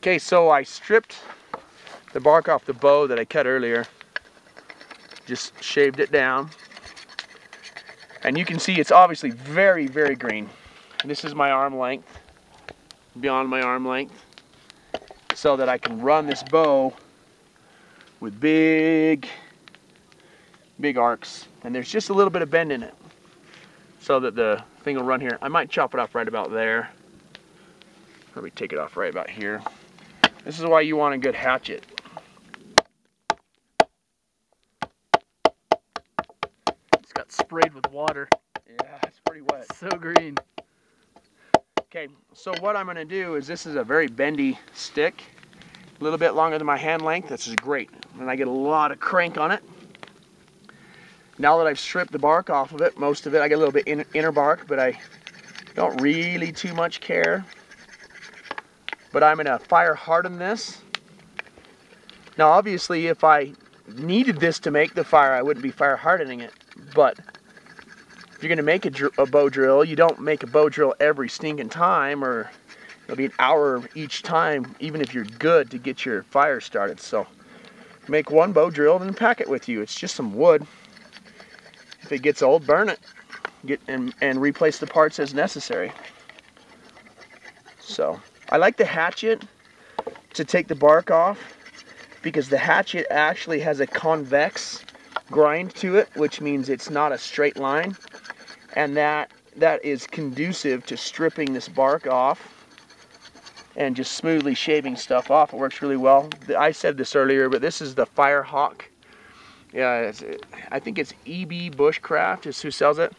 Okay, so I stripped the bark off the bow that I cut earlier. Just shaved it down. And you can see it's obviously very, very green. This is my arm length, beyond my arm length, so that I can run this bow with big, big arcs. And there's just a little bit of bend in it so that the thing will run here. I might chop it off right about there. Probably take it off right about here. This is why you want a good hatchet. It's got sprayed with water. Yeah, it's pretty wet. So green. Okay, so what I'm gonna do is this is a very bendy stick, a little bit longer than my hand length. This is great. And I get a lot of crank on it. Now that I've stripped the bark off of it, most of it, I get a little bit in, inner bark, but I don't really too much care. But I'm gonna fire harden this. Now obviously if I needed this to make the fire, I wouldn't be fire hardening it. But if you're gonna make a, a bow drill, you don't make a bow drill every stinking time or it'll be an hour each time, even if you're good to get your fire started. So make one bow drill and pack it with you. It's just some wood. If it gets old, burn it. Get and, and replace the parts as necessary. So I like the hatchet to take the bark off because the hatchet actually has a convex grind to it, which means it's not a straight line. And that that is conducive to stripping this bark off and just smoothly shaving stuff off. It works really well. I said this earlier, but this is the Firehawk. Yeah, I think it's EB Bushcraft is who sells it.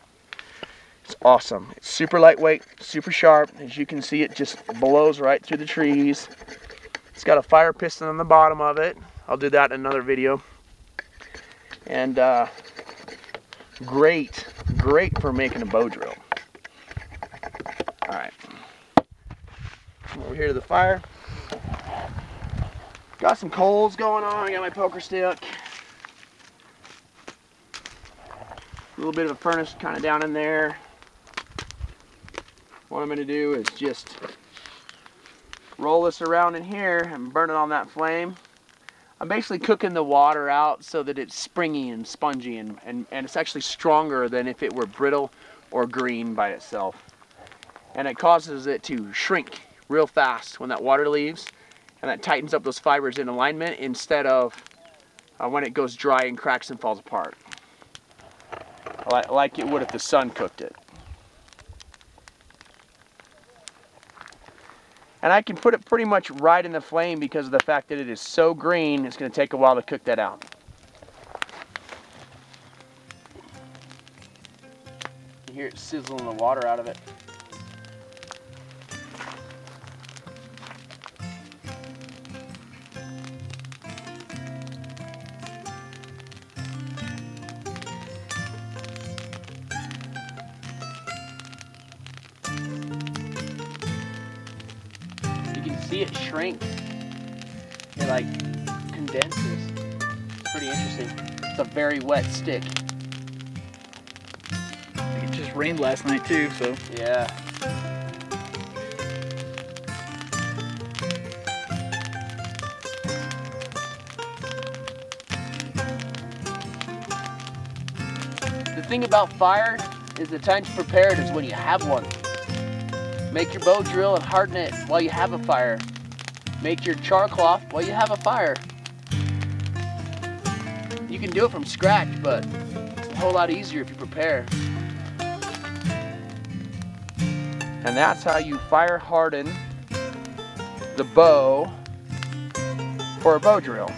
It's awesome. It's super lightweight, super sharp. As you can see, it just blows right through the trees. It's got a fire piston on the bottom of it. I'll do that in another video. And uh, great, great for making a bow drill. All right. Over here to the fire. Got some coals going on. I got my poker stick. A little bit of a furnace kind of down in there. What I'm going to do is just roll this around in here and burn it on that flame. I'm basically cooking the water out so that it's springy and spongy and, and, and it's actually stronger than if it were brittle or green by itself. And it causes it to shrink real fast when that water leaves and that tightens up those fibers in alignment instead of uh, when it goes dry and cracks and falls apart. Like it would if the sun cooked it. And I can put it pretty much right in the flame because of the fact that it is so green, it's going to take a while to cook that out. You hear it sizzling the water out of it. See it shrink. It like condenses. It's pretty interesting. It's a very wet stick. It just rained last night too, so. Yeah. The thing about fire is the time to prepare it is when you have one. Make your bow drill and harden it while you have a fire. Make your char cloth while you have a fire. You can do it from scratch, but it's a whole lot easier if you prepare. And that's how you fire harden the bow for a bow drill.